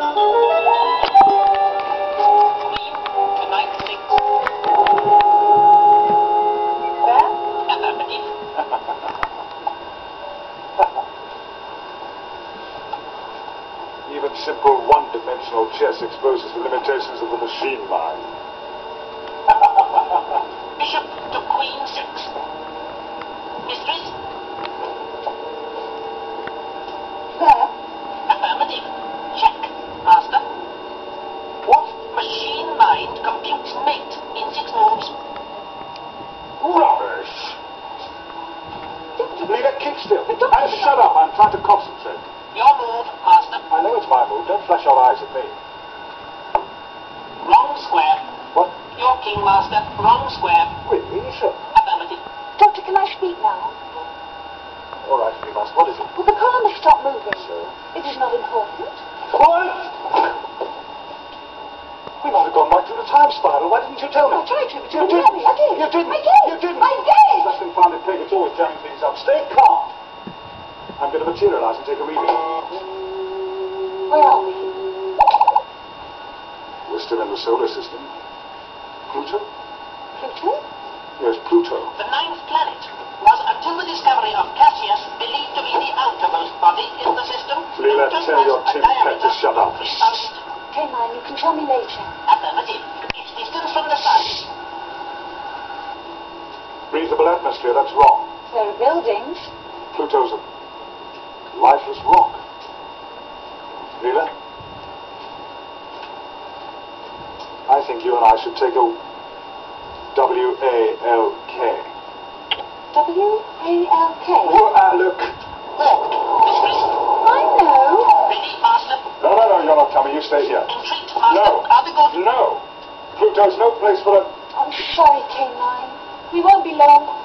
Even simple one-dimensional chess exposes the limitations of the machine mind. Bishop to queen six. Mistress. There? Affirmative. Check. Master. What? Machine mind computes mate in six moves. Rubbish! Leela, keep still. And shut up, I'm trying to concentrate. Your move, Master. I know it's my move, don't flash your eyes at me. Wrong square. What? Your king, Master. Wrong square. Really? Sure. Affirmative. Doctor, can I speak now? All right, we must. What is it? Will the car must stop moving? So? It is not important. What? We might have gone right through spiral. Why didn't you tell me? I tried to, but You you didn't. tell me. I did. You didn't. I did. You didn't. I did. That confounded pig, it's always jamming things up. Stay calm. I'm going to materialize and take a reading. Where are we? We're still in the solar system. Pluto? Pluto? Yes, Pluto. The ninth planet was, until the discovery of Cassius, believed to be the outermost body in the system. Leela, tell your a tin cat to shut up. of 3,000 K9, you can tell me later. Affirmative. Its distance from the sun. Breathable atmosphere, that's wrong. There are buildings. Pluto's a lifeless rock. Leela? I think you and I should take a W-A-L-K. W-A-L-K. Well, uh, look. Walked. I know. Ready, Master. No, no, no, you're not coming. You stay here. Entreat, Master. No. Are we good? No. Pluto's no place for a... I'm sorry, K9. We won't be long.